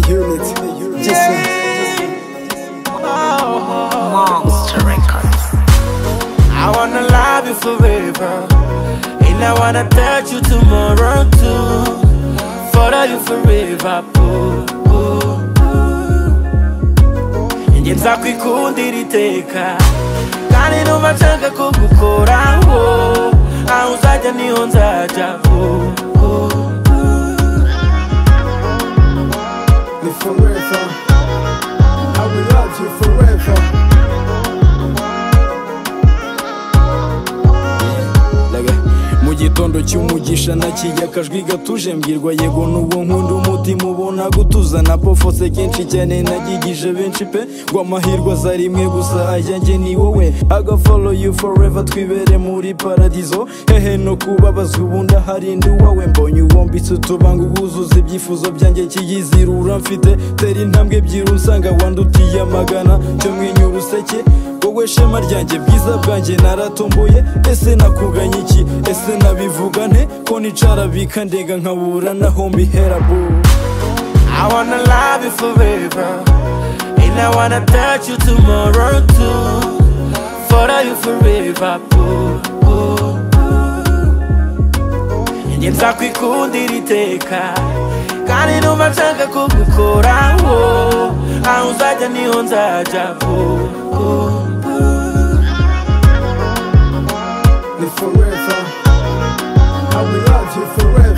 the unit. Listen. Monster Records. I wanna love you forever. And I wanna touch you tomorrow too. Follow you forever, boo, boo, boo. Njye nzakwikundira iteka kandi numva nshaka kugukoraho aho uzajya niho nzajya I will love you forever. Gitondo cy'umugisha nakiye akajwi gatuje mbwirwa yego n'ubu nkunda umutima ubona gutuza. Na pofose kenshi cyane nagigije benshi pe. Ngo amahirwe aza rimwe gusa ayanjye ni wowe. Aga follow you forever twibere muri paradizo. Hehe no kubabazwa ubundi aharinda uwawe mbonye uwombitse utubanga uwuzuza ibyifuzo byanjye kiyizirura mfite. Tera intambwe ebyiri unsanga wandutiye amagana. Cyo mwinyura useke. Wowe shema ryanjye bwiza bwanjye naratomboye ese nakuganya iki? Ese nabivuga nte ko nicara bikandenga nkabura naho mbihera bu I wanna love you forever And I wanna touch you tomorrow too. Follow you forever boo, boo, boo. Njye nzakwikundira iteka kandi numva nshaka kugukoraho aho uzajya ni ho nzajya boo, boo. Forever. I will love you forever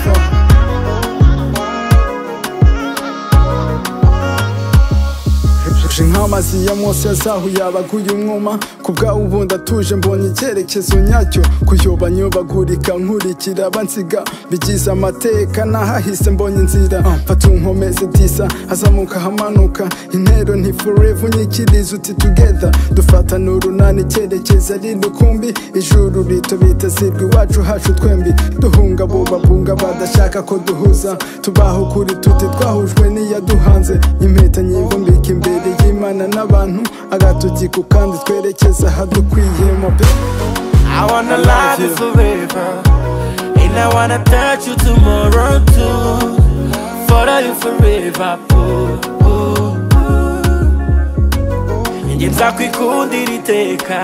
Je nk'amazi ya Mose yazahuye abaguye umwuma. Ku bwawe ubundi atuje mbonye icyerekezo nyacyo. Kuyoba nyobagurika nkurikira bansiga. Bigize amateka nahahise mbonye inzira. Mfata unkomeze disa azamuka hamanuka intero nti forever unyikiriza uti together. Dufatana urunani icyerekezo ari rukumbi. Ijuru rito bitazirwa iwacu hacu twembi. Duhunga abo babunga badashaka ko duhuza. Tubaho kuri tuti twahujwe n'iyaduhanze. Impeta nyibumbika imbere y'imana n'abantu agatoki ku kandi twerekeza ahadukwiyemo pe I wanna love you forever And I wanna touch you tomorrow too. Follow you forever boo, boo. Njye nzakwikundira iteka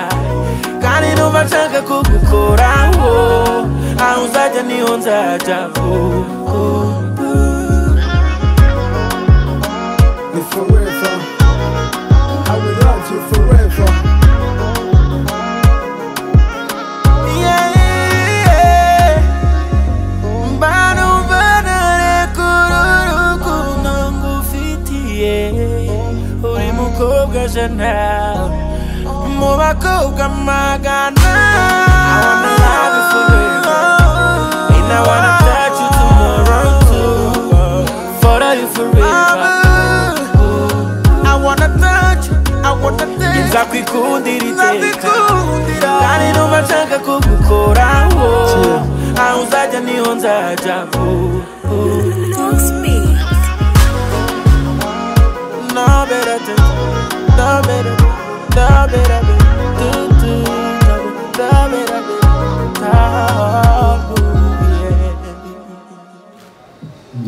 kandi numva nshaka kugukoraho aho uzajya ni ho nzajya mukobwa jana mu bakobwa magana I wanna love you forever And I wanna touch you tomorrow too. Follow you forever I wanna touch you, I wanna touch you Nzakwikundira iteka kandi numva nshaka kugukoraho aho uzajya niho nzajya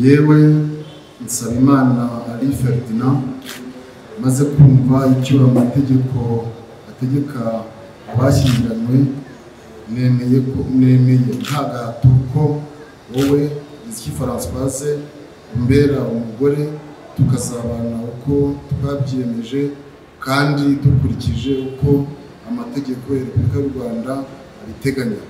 yewe nsabimana ari ferdinand maze kumva icyo amategeko ategeka abashyingiranywe nemeye nemeye nta gahato ko wowe iziki françoise umbera umugore tukazabana uko twabyiyemeje kandi dukurikije uko amategeko ya repubulika y'u rwanda abiteganya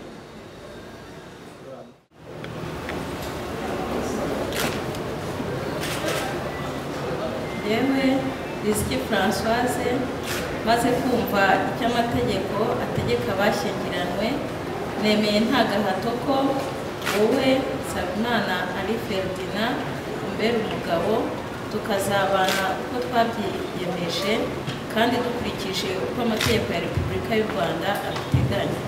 yewe riziki francoise maze kumva icyo amategeko ategeka abashyingiranywe nemeye nta gahato ko wowe sabimana ari ferdina umbera umugabo tukazabana uko twabyiyemeje kandi dukurikije uko amategeko ya repubulika y'u rwanda abiteganya.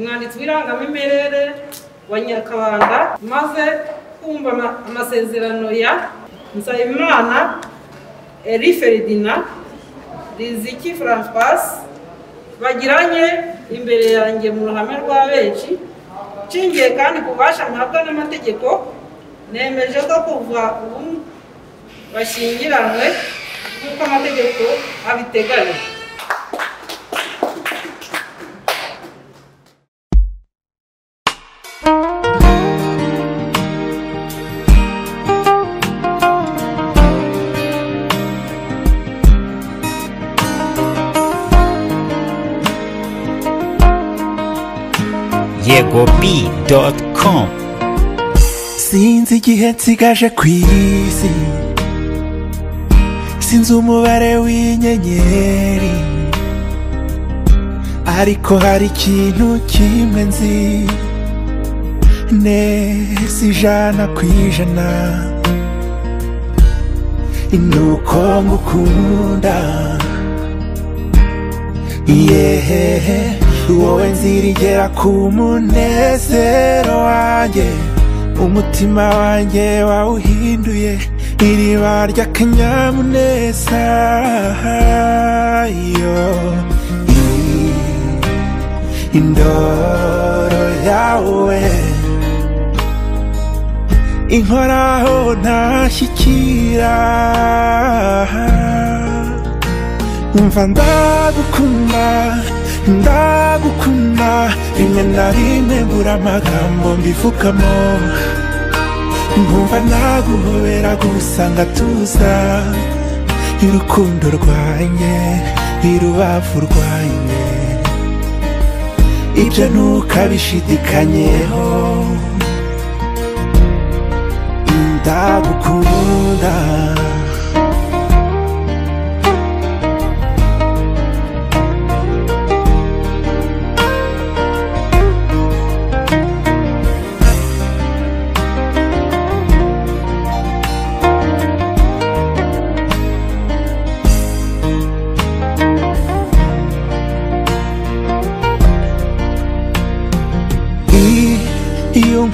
Umwanditsi w'irangamimerere wa nyakabanda maze kumva ama- amasezerano ya nsabimana eri feridina riziki francoise bagiranye imbere yanjye mu ruhame rwa benshi. Nshingiye kandi ku bubasha mpabwa n'amategeko nemeje ko kuva ubu bashyingiranywe nk'uko amategeko abiteganya. yegob.com sinzi igihe nsigaje ku isi. Sinzi umubare w'inyenyeri. Ariko hari ikintu kimwe nzi. Neza ijana ku ijana. Ni uko ngukunda. Yehehe. Wowe nzirigera ku munezero wanjye umutima wanjye wawuhinduye iriba ry'akanyamuneza yo indoro yawe inkoraho ntashyikira. Umva ndagukunda ndagukunda rimwe na rimwe mbura amagambo mbivugamo. Nkumva naguhobera gusa ngatuza. Irukundo rwanjye irubavu rwanjye ibyo ntukabishidikanyeho. Ndagukunda.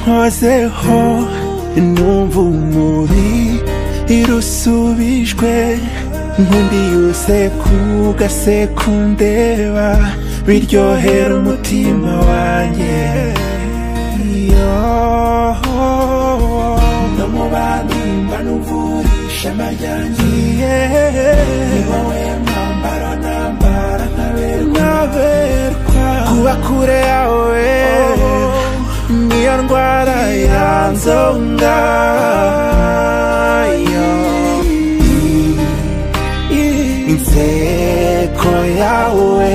Nkozeho numva umuri irusubijwe. Nkundi yose kugasekundeba biryohera umutima wanjye. No mu banimba nuvurisha amajyanjye ni wowe mwambaro nambara nkaberwa. Kuba kure yawe yanzonga yo inseko yawe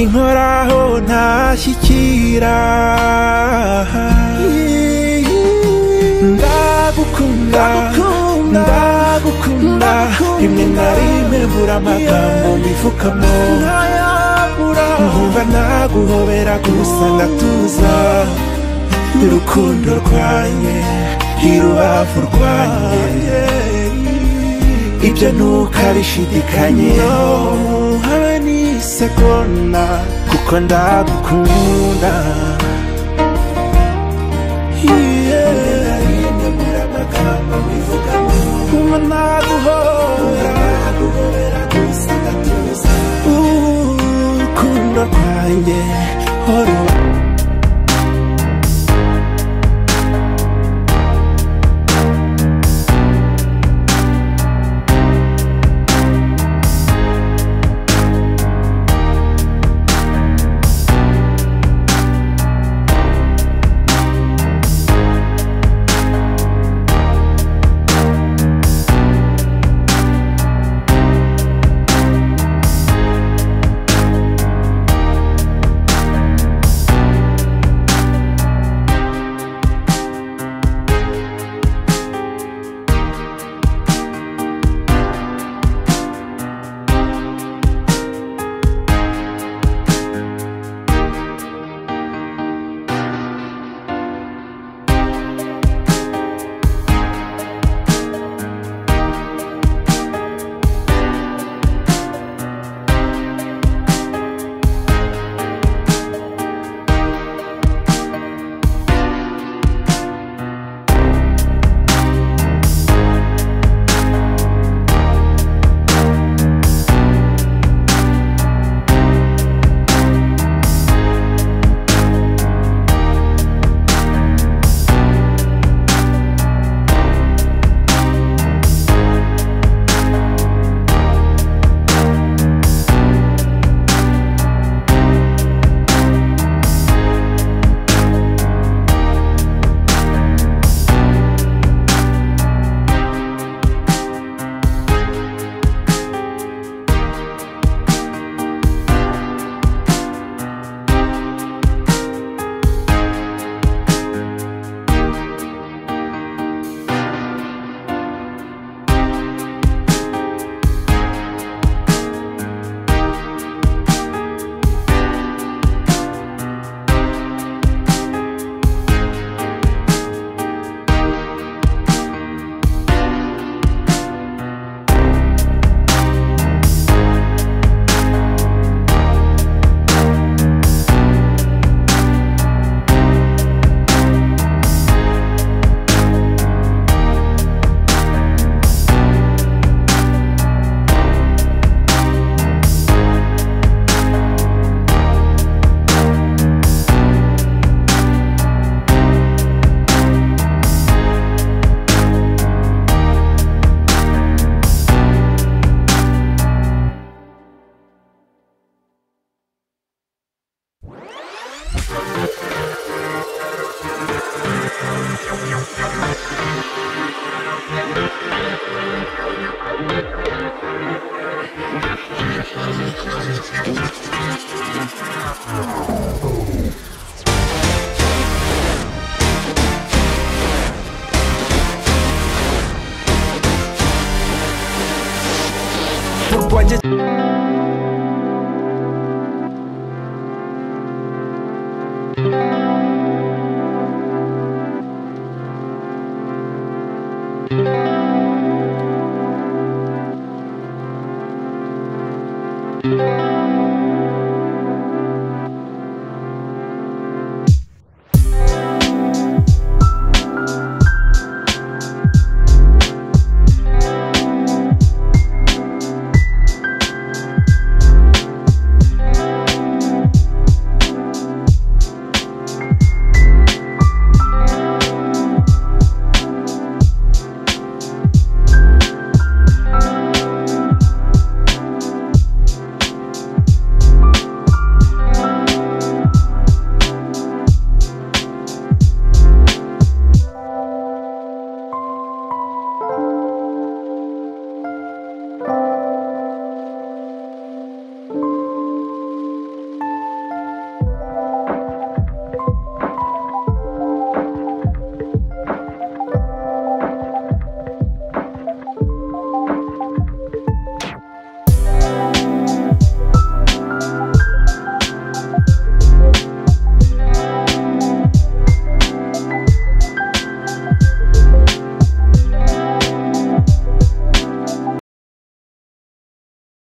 inkoraho ntashyikira ndagukunda ndagukunda rimwe na rimwe mbura amagambo mbivugamo nkumva naguhobera gusa ngatuza urukundo rwanjye irubavu rwanjye ibyo ntukabishidikanyeho habe n'isegonda kuko ndagukunda. Urukundo rwanjye thank you